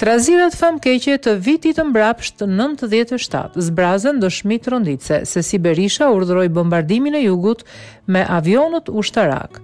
Trazirat famkeqe të vitit të mbrapsht 97 zbrazen dëshmi tronditëse se si Berisha urdhëroi bombardimin e jugut me avionët ushtarak.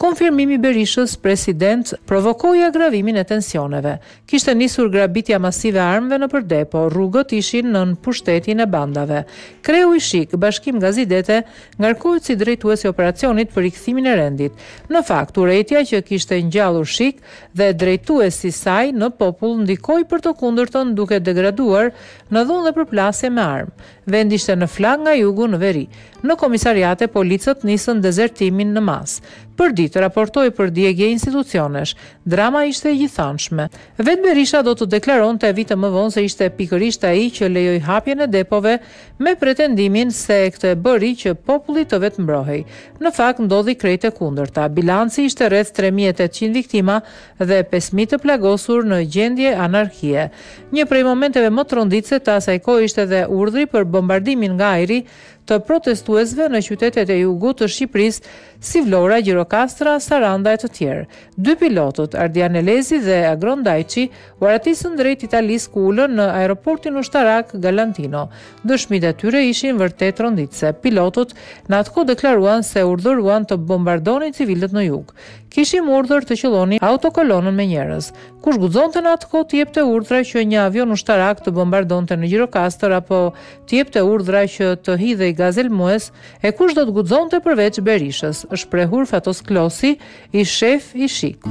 Konfirmimi i Berishës president provokoi agravimin e tensioneve. Kishte nisur grabitja masive e armëve nëpër depo, rrugët ishin nën pushtetin e bandave. Kreu i Shik, Bashkim Gazidede, Ngarkohet si drejtues i operacionit për rikthimin e rendit. Në fakt, urrejtja që kishte ngjallur shik dhe drejtuesi i saj në popull ndikoi për të kundërtën duke degraduar në dhunë dhe përplasje me armë. Vendi ishte në flakë nga jugu në veri. Në komisariate policët nisën dezertimin në masë. Përditë raportohej për djegie institucionesh. Drama ishte e gjithanshme. Vetë Berisha do të deklaronte vite më vonë se ishte pikërisht ai që lejoi hapjen e depove me pretendimin se këtë e bëri që populli të vetëmbrohej. Në fakt, ndodhi krejt e kundërta. Bilanci ishte rreth tre mijë e tetëqind viktima dhe pesë mijë të plagosur në gjendje anarkie. Një prej momenteve më tronditëse të asaj kohe ishte dhe urdhri për bombardimin nga ajri të protestuesve në qytetet e jugut të Shqipërisë si Vlora, Gjirokastra, Saranda e të tjerë. Dy pilotët, Ardian Elezi dhe Agron Dajçi, u arratisën drejt Italisë ku u ulën në aeroportin ushtarak Galantino. Dëshmitë e tyre ishin vërtet tronditëse. Pilotët në atë kohë deklaruan se u urdhëruan të bombardonin civilët në jug. Kishim urdhër të qëllonim autokolonën me njerëz. Kush guxonte në atë kohë të jepte urdhra që një avion ushtarak të bombardonte në Gjirokastër apo të jepte urdhra që të hidhej gaz helmues, e kush do të guxonte përveç Berishës, është shprehur Fatos Klosi, ish shef i SHIK.